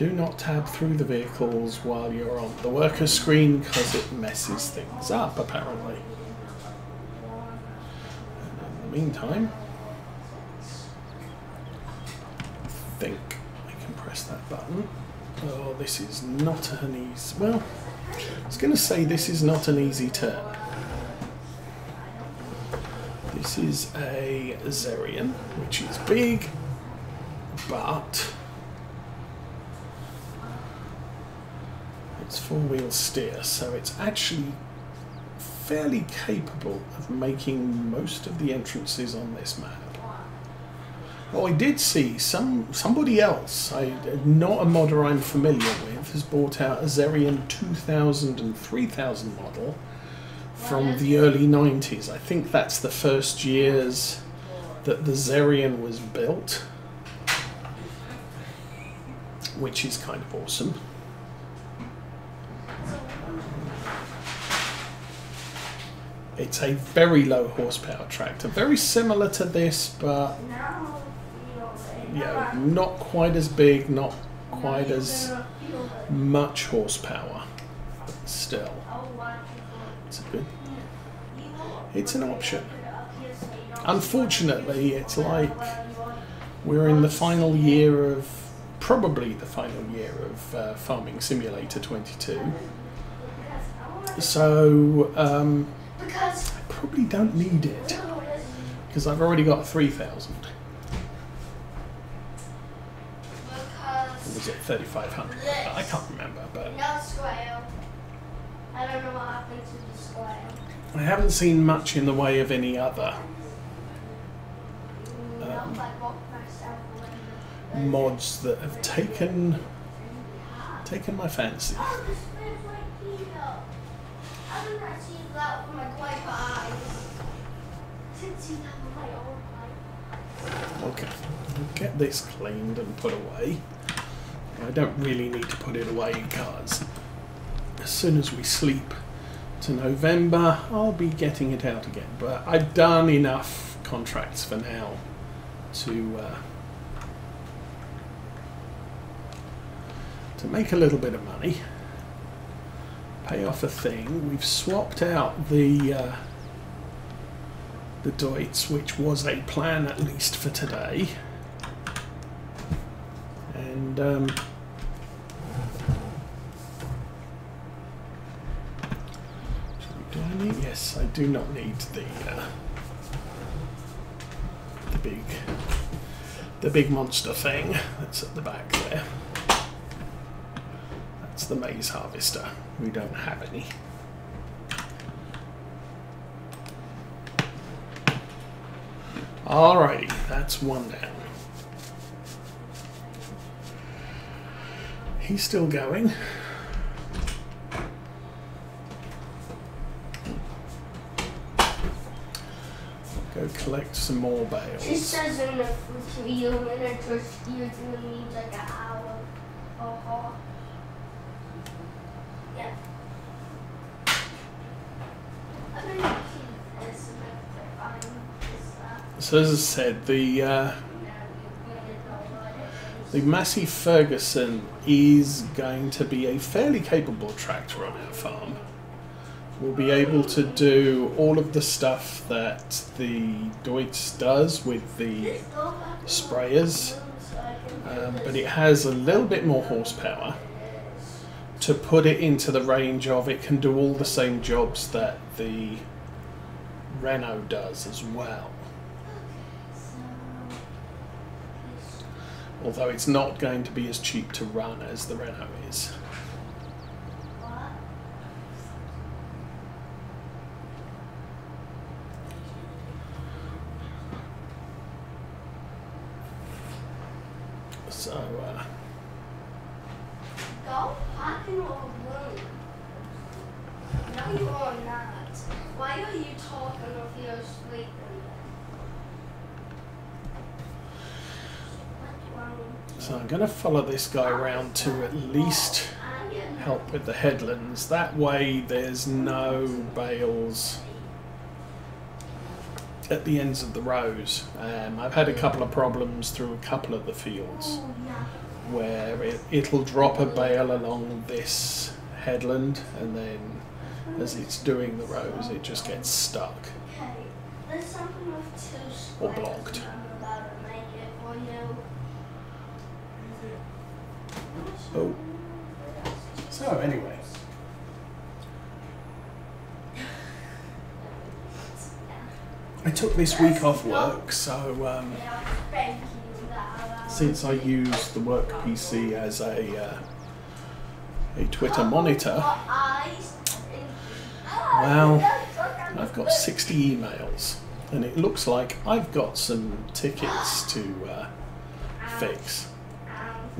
Do not tab through the vehicles while you're on the worker screen because it messes things up apparently. In the meantime, I think I can press that button. Oh, this is not an easy. Well, I was going to say this is not an easy turn. This is a Xerion, which is big, but it's four-wheel steer, so it's actually fairly capable of making most of the entrances on this map. Oh, I did see some somebody else, I, not a modder I'm familiar with, has bought out a Xerion 2000 and 3000 model from the early 90s. I think that's the first years that the Xerion was built, which is kind of awesome. It's a very low horsepower tractor, very similar to this, but yeah, not quite as big, not quite as much horsepower, but still, it's a good. It's an option. Unfortunately, it's like we're in the final year of probably the final year of uh, Farming Simulator 22. So um, I probably don't need it because I've already got 3,000. Or was it 3,500? I can't remember, but No square. I don't know what happened to the square. I haven't seen much in the way of any other Um, I walked myself away. mods that have taken taken my fancy. Oh, this man's right here. I did not see Okay, I'll get this cleaned and put away. I don't really need to put it away because as soon as we sleep to November, I'll be getting it out again. But I've done enough contracts for now to uh, to make a little bit of money, pay off a thing. We've swapped out the. Uh, the Deutz, which was a plan at least for today. And um, do I need? Yes, I do not need the uh, the big the big monster thing that's at the back there. That's the maize harvester. We don't have any. Alrighty, that's one down. He's still going. Go collect some more bales. says in needs like an hour. Yeah. I'm gonna keep this and then find this uh, So as I said, the uh, the Massey Ferguson is going to be a fairly capable tractor on our farm. We'll be able to do all of the stuff that the Deutz does with the sprayers, um, but it has a little bit more horsepower to put it into the range of it can do all the same jobs that the Renault does as well. Although it's not going to be as cheap to run as the Renault is. So, uh, Go park in your room. No, you are not. Why are you talking if you're sleeping? so I'm going to follow this guy around to at least help with the headlands. That way there's no bales at the ends of the rows. Um, I've had a couple of problems through a couple of the fields where it, it'll drop a bale along this headland and then as it's doing the rows it just gets stuck. Okay, there's something with two Or blocked. and I'm about to make it for you. Oh. So anyway, I took this week off work so um, since I use the work PC as a uh, a Twitter monitor, Well, I've got 60 emails, and it looks like I've got some tickets to uh, fix,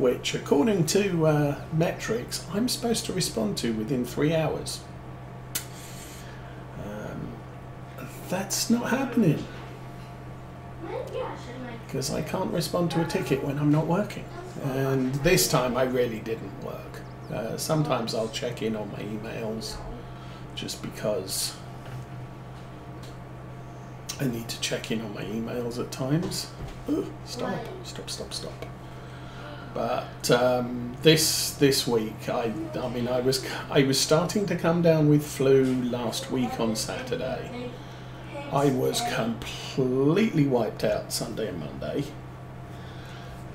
which, according to uh, metrics, I'm supposed to respond to within three hours. Um, that's not happening Maybe I should make because I can't respond to a ticket when I'm not working. And this time I really didn't work. Uh, sometimes I'll check in on my emails just because I need to check in on my emails at times. Ooh, stop, stop, stop, stop. But um, this this week, I I mean, I was I was starting to come down with flu last week on Saturday. I was completely wiped out Sunday and Monday.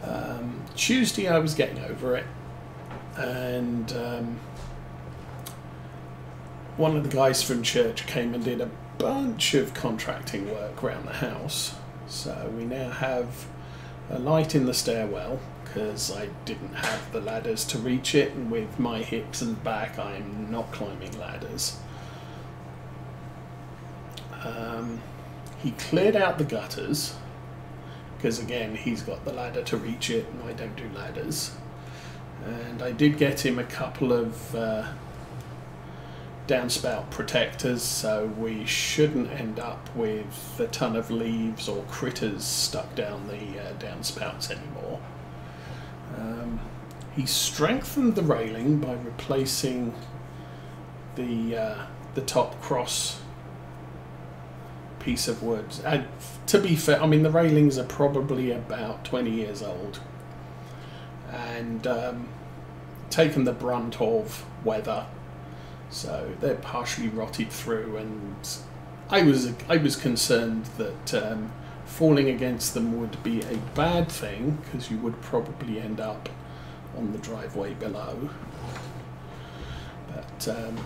Um, Tuesday, I was getting over it, and um, one of the guys from church came and did a bunch of contracting work around the house. So we now have a light in the stairwell because I didn't have the ladders to reach it, and with my hips and back, I'm not climbing ladders. Um, he cleared out the gutters because again he's got the ladder to reach it and I don't do ladders. And I did get him a couple of uh, downspout protectors so we shouldn't end up with a ton of leaves or critters stuck down the uh, downspouts anymore. Um, he strengthened the railing by replacing the uh, the top cross piece of wood. And to be fair, I mean the railings are probably about twenty years old, and um, taken the brunt of weather, so they're partially rotted through. And I was I was concerned that um, falling against them would be a bad thing because you would probably end up on the driveway below. But um,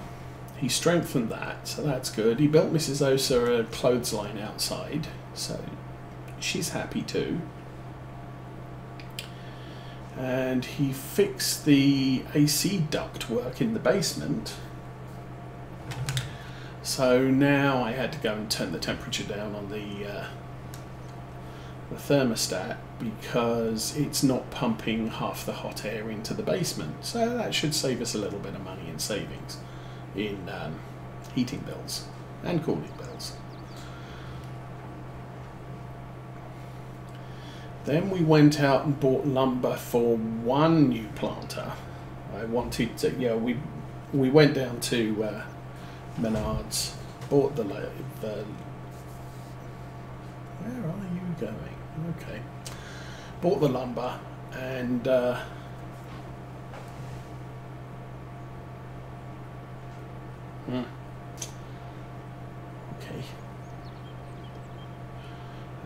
he strengthened that, so that's good. He built Mrs. Oseh a clothesline outside, so she's happy too. And he fixed the AC duct work in the basement. So now I had to go and turn the temperature down on the uh, the thermostat because it's not pumping half the hot air into the basement. So that should save us a little bit of money in savings in um, heating bills and cooling bills. Then we went out and bought lumber for one new planter. I wanted to, yeah, we we went down to uh, Menards, bought the, the. Where are you going? Okay, bought the lumber and. Uh, Hmm. Okay.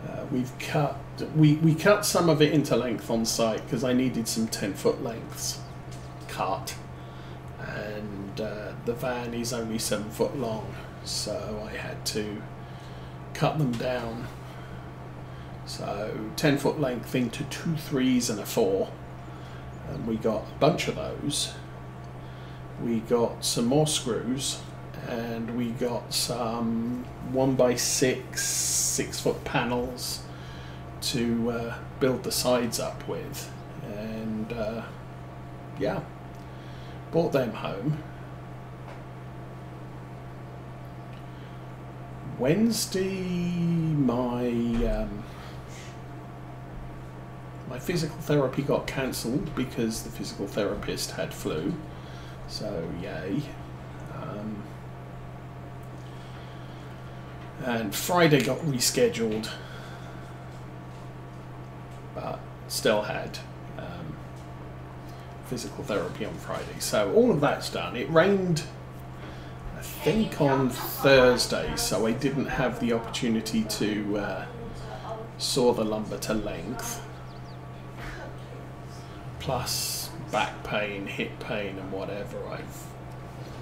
Uh, we've cut we, we cut some of it into length on site because I needed some ten foot lengths cut, and uh, the van is only seven foot long, so I had to cut them down. So ten foot length into two threes and a four, and we got a bunch of those. We got some more screws and we got some one by six six foot panels to uh, build the sides up with and uh, yeah brought them home wednesday my um, my physical therapy got cancelled because the physical therapist had flu so yay um, and Friday got rescheduled, but still had um, physical therapy on Friday. So all of that's done. It rained, think, on Thursday, so I didn't have the opportunity to uh, saw the lumber to length. Plus back pain, hip pain, and whatever. I've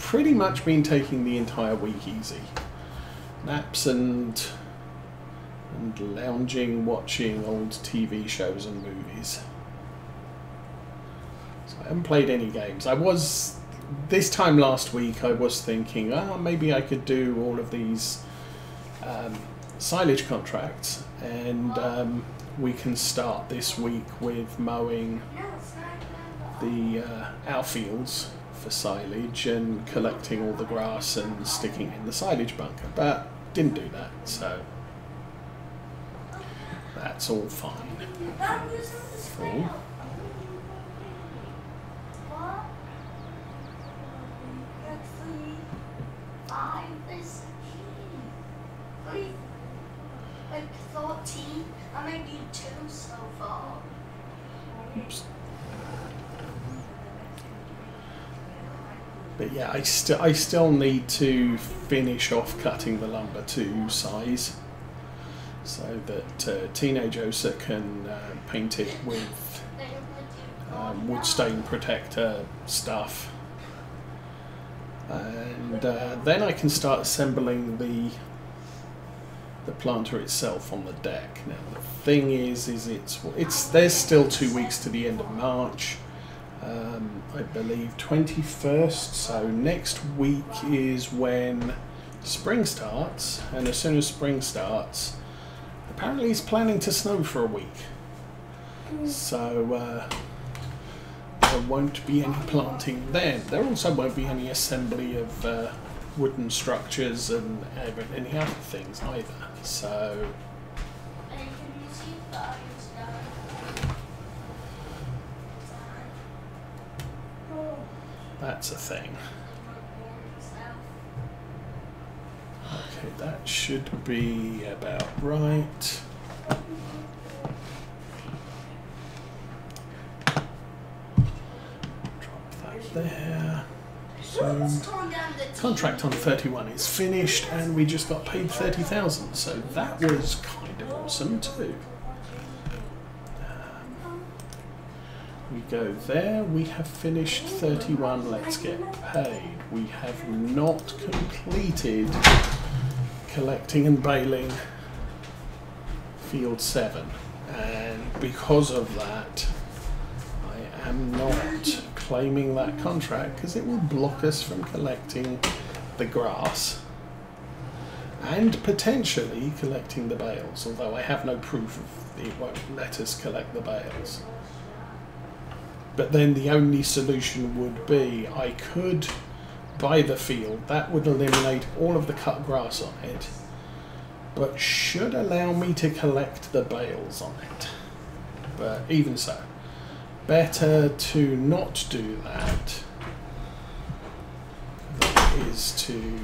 pretty much been taking the entire week easy. Naps and and lounging, watching old TV shows and movies. So I haven't played any games. I was this time last week. I was thinking, oh, maybe I could do all of these um, silage contracts, and um, we can start this week with mowing No, it's not the uh, outfields for silage and collecting all the grass and sticking it in the silage bunker, but didn't do that, so that's all fine. I'm using this Cool. wheel. What? Like three, five, is three, like thirteen. I made you two so far. Oops. But yeah, I still I still need to finish off cutting the lumber to size, so that uh, teenage Oseh can uh, paint it with Then I'm gonna do um, wood stain protector stuff. And uh, then I can start assembling the the planter itself on the deck. Now the thing is, is it's it's there's still two weeks to the end of March. Um, I believe 21st. So next week is when spring starts, and as soon as spring starts, apparently it's planning to snow for a week. So. Uh, there won't be any planting there. There also won't be any assembly of uh, wooden structures and any other things either. So that's a thing. Okay, that should be about right. Contract on 31 is finished and we just got paid 30,000 so that was kind of awesome too. Um, we go there we have finished 31 let's get paid. We have not completed collecting and baling field 7 and because of that I am not claiming that contract because it will block us from collecting the grass and potentially collecting the bales, although I have no proof of it won't let us collect the bales. But then the only solution would be I could buy the field, that would eliminate all of the cut grass on it, but should allow me to collect the bales on it. But even so, better to not do that than to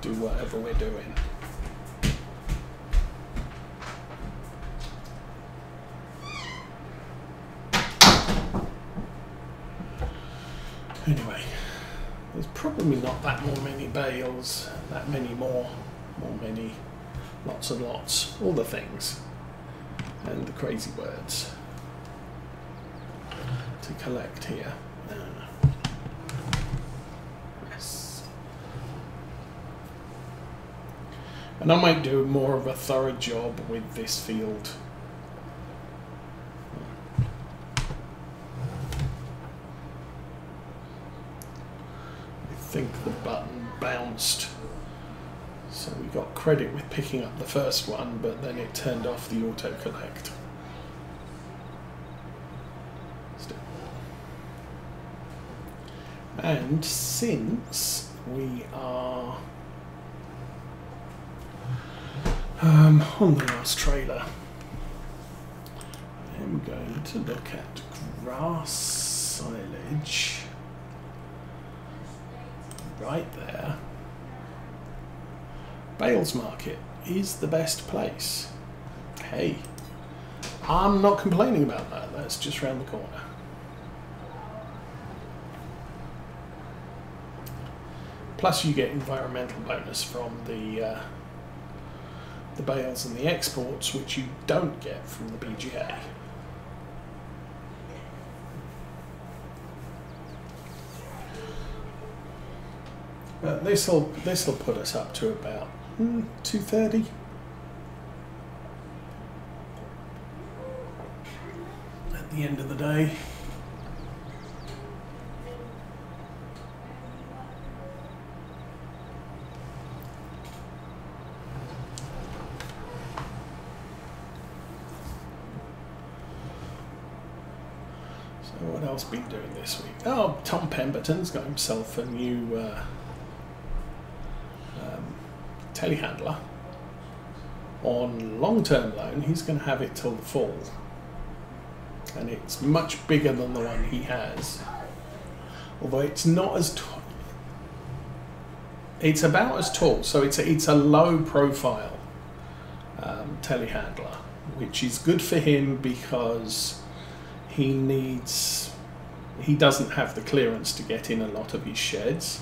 do whatever we're doing. Anyway, there's probably not that more many bales, that many more, more many, lots and lots, all the things, and the crazy words to collect here. Yes. And I might do more of a thorough job with this field. I think the button bounced. So we got credit with picking up the first one, but then it turned off the auto collect. Still. And since we are um, on the last trailer, I'm going to look at grass silage right there. Bales Market is the best place. Hey, I'm not complaining about that. That's just round the corner. Plus, you get environmental bonus from the uh, the bales and the exports, which you don't get from the BGA. But this will this will put us up to about mm, two thirty. At the end of the day. So what else been doing this week? Oh, Tom Pemberton's got himself a new uh, um, telehandler on long-term loan. He's going to have it till the fall, and it's much bigger than the one he has. Although it's not as tall. It's about as tall, so it's a, it's a low-profile um, telehandler, which is good for him because he needs he doesn't have the clearance to get in a lot of his sheds.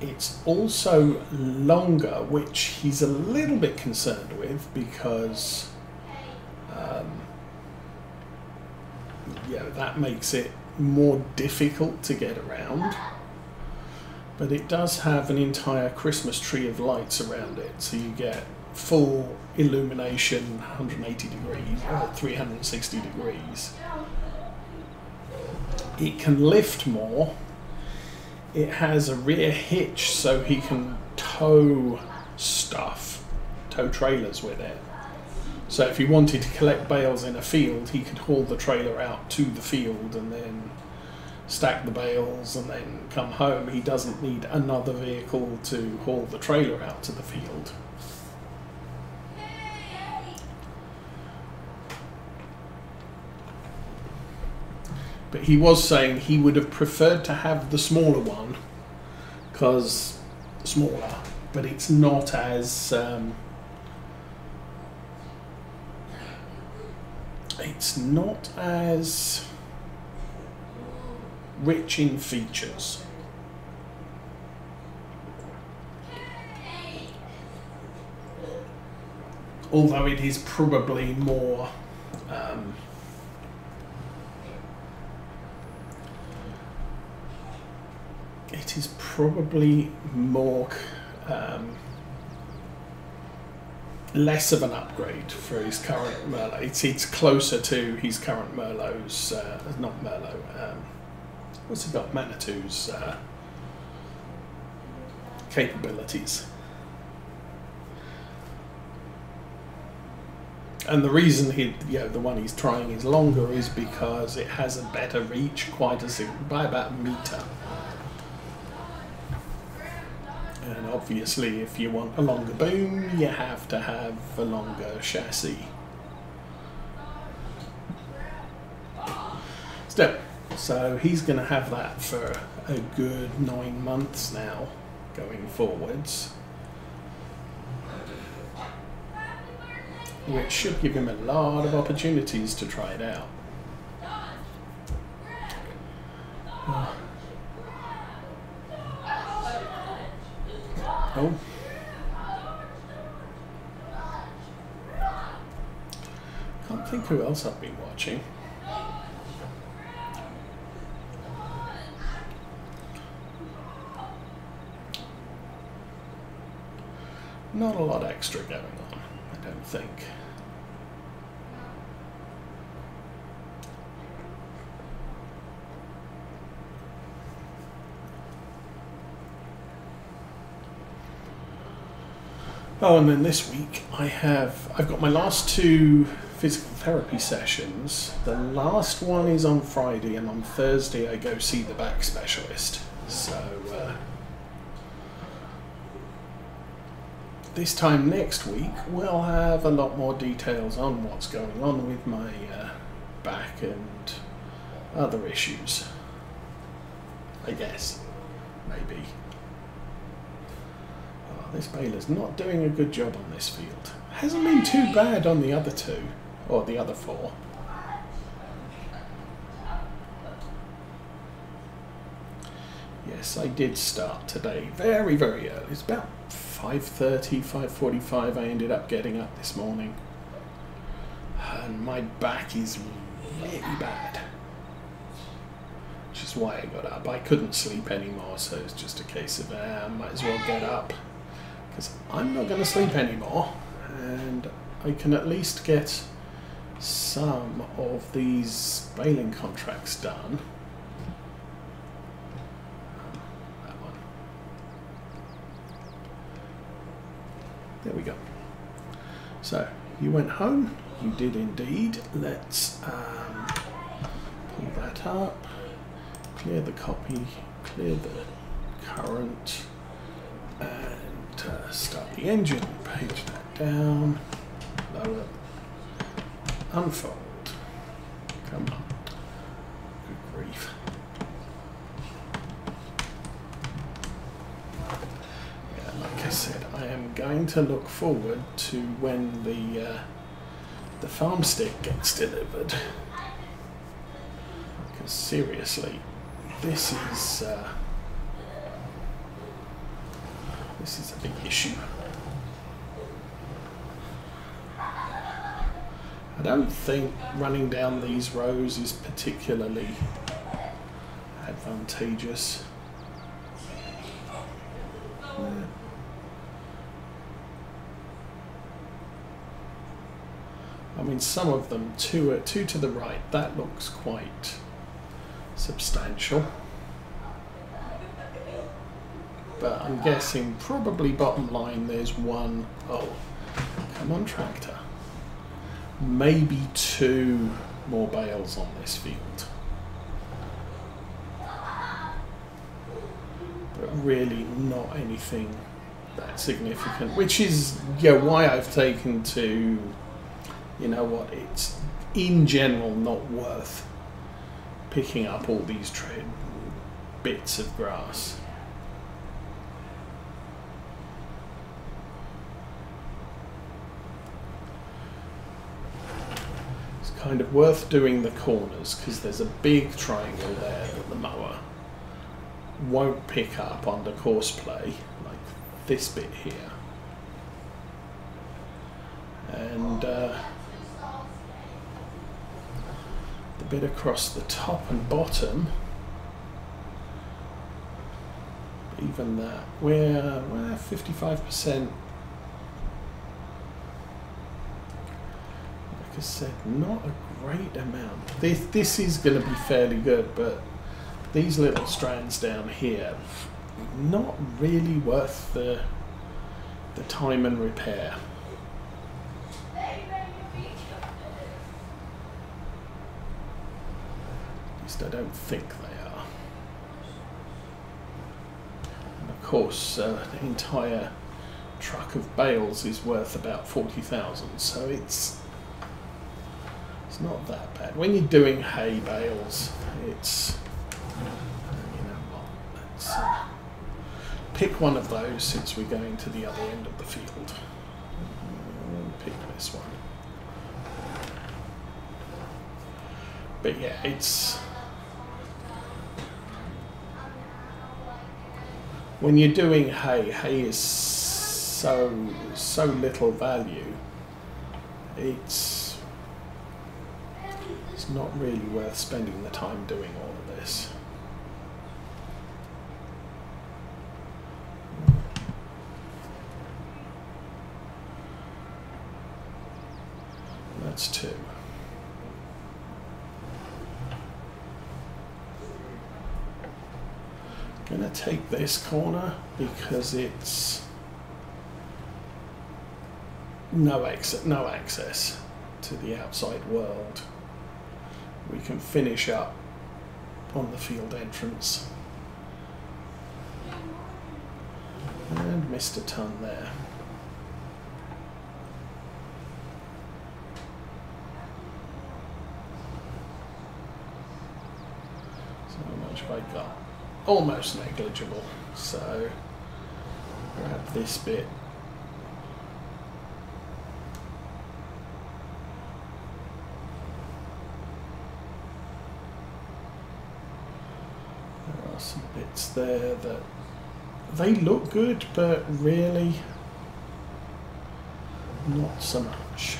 It's also longer, which he's a little bit concerned with because um, yeah, that makes it more difficult to get around. But it does have an entire Christmas tree of lights around it, so you get full illumination 180 degrees or 360 degrees. It can lift more. It has a rear hitch so he can tow stuff, tow trailers with it. So if he wanted to collect bales in a field, he could haul the trailer out to the field and then stack the bales and then come home. He doesn't need another vehicle to haul the trailer out to the field. But he was saying he would have preferred to have the smaller one because smaller, but it's not as um, it's not as rich in features. Although it is probably more um, it is probably more um, less of an upgrade for his current Merlo. It's, it's closer to his current Merlo's, uh, not Merlo, um, what's he got? Manitou's uh, capabilities. And the reason he, you know, the one he's trying is longer is because it has a better reach, quite as by about a meter. Obviously, if you want a longer boom, you have to have a longer chassis. Still, so he's going to have that for a good nine months now, going forwards. Which should give him a lot of opportunities to try it out. Oh. Can't think who else I've been watching. Not a lot extra going on, I don't think. Oh, and then this week I have I've got my last two physical therapy sessions. The last one is on Friday, and on Thursday I go see the back specialist. So uh, this time next week we'll have a lot more details on what's going on with my uh, back and other issues. I guess, maybe. This baler's not doing a good job on this field. Hasn't been too bad on the other two, or the other four. Yes, I did start today very, very early. It's about 5.30, 5.45 I ended up getting up this morning. And my back is really bad. Which is why I got up. I couldn't sleep anymore, so it's just a case of uh, I might as well get up. Because I'm not going to sleep anymore. And I can at least get some of these baling contracts done. That one. There we go. So you went home. You did indeed. Let's um, pull that up. Clear the copy. Clear the current. And uh, start the engine. Page that down. Lower Unfold. Come on. Good grief. Yeah, like I said, I am going to look forward to when the uh, the farm stick gets delivered. Because seriously, this is uh, this is a big issue. I don't think running down these rows is particularly advantageous. I mean, some of them, two, two to the right, that looks quite substantial. But I'm guessing probably bottom line there's one, oh, come on tractor maybe two more bales on this field. But really not anything that significant, which is yeah why I've taken to, you know what, it's in general not worth picking up all these bits of grass. Kind of worth doing the corners because there's a big triangle there that the mower won't pick up under Courseplay, like this bit here. And uh, the bit across the top and bottom, even that, we're, we're 55% said, not a great amount. This, this is going to be fairly good, but these little strands down here, not really worth the, the time and repair. At least I don't think they are. And of course, uh, the entire truck of bales is worth about 40,000, so it's it's not that bad. When you're doing hay bales, it's you know what? Let's uh, pick one of those since we're going to the other end of the field. Pick this one. But yeah, it's when you're doing hay, hay is so so little value. It's it's not really worth spending the time doing all of this. That's two. I'm going to take this corner because it's no exit, no access to the outside world we can finish up on the field entrance. And a ton there. So much I got? Almost negligible. So grab this bit are some bits there that they look good, but really not so much.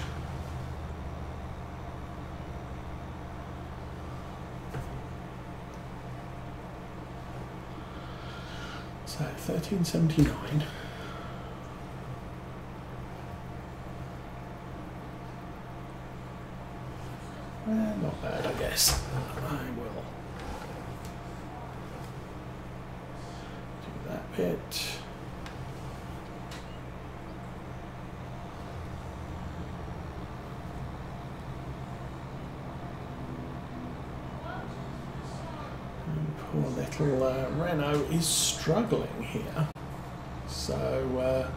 So 1379. Eh, not bad, I guess. I will do that bit. And poor little uh, is struggling here. So uh,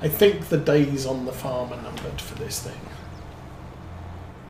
I think the days on the farm are numbered for this thing.